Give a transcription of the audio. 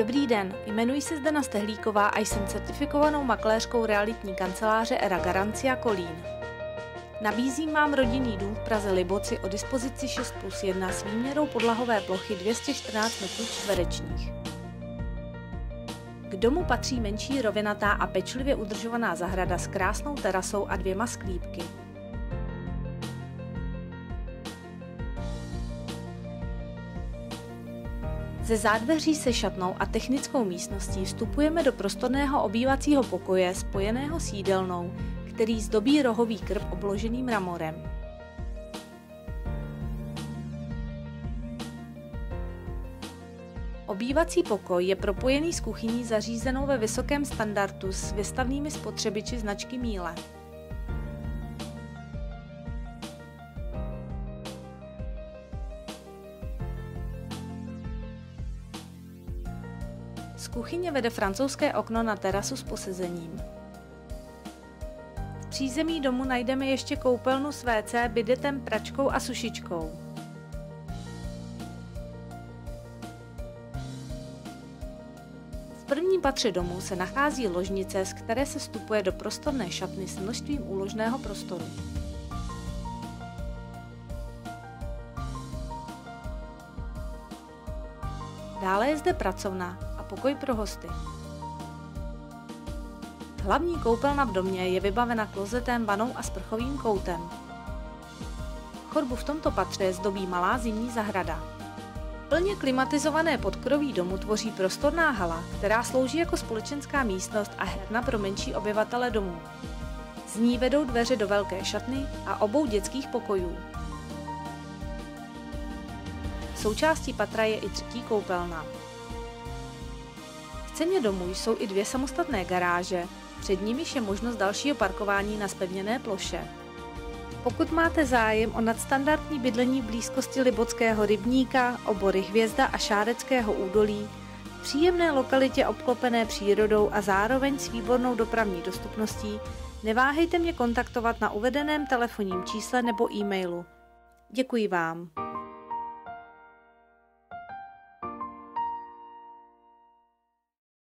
Dobrý den, jmenuji se Zdena Stehlíková a jsem certifikovanou makléřkou realitní kanceláře Era Garancia Kolín. Nabízím vám rodinný dům v Praze Liboci o dispozici 6 plus 1 s výměrou podlahové plochy 214 m čtverečních. K domu patří menší rovinatá a pečlivě udržovaná zahrada s krásnou terasou a dvěma sklípky. Ze zádveří se šatnou a technickou místností vstupujeme do prostorného obývacího pokoje spojeného s jídelnou, který zdobí rohový krb obložený mramorem. Obývací pokoj je propojený s kuchyní zařízenou ve vysokém standardu s vystavnými spotřebiči značky Míle. Z kuchyně vede francouzské okno na terasu s posezením. V přízemí domu najdeme ještě koupelnu s WC, bidetem, pračkou a sušičkou. V prvním patře domu se nachází ložnice, z které se vstupuje do prostorné šatny s množstvím úložného prostoru. Dále je zde pracovna pokoj pro hosty. Hlavní koupelna v domě je vybavena klozetem, vanou a sprchovým koutem. Chodbu v tomto patře zdobí malá zimní zahrada. Plně klimatizované podkroví domu tvoří prostorná hala, která slouží jako společenská místnost a herna pro menší obyvatele domu. Z ní vedou dveře do velké šatny a obou dětských pokojů. Součástí patra je i třetí koupelna. Ceně domu jsou i dvě samostatné garáže, před nimiž je možnost dalšího parkování na spevněné ploše. Pokud máte zájem o nadstandardní bydlení v blízkosti Libockého rybníka, obory Hvězda a Šáreckého údolí, příjemné lokalitě obklopené přírodou a zároveň s výbornou dopravní dostupností, neváhejte mě kontaktovat na uvedeném telefonním čísle nebo e-mailu. Děkuji vám.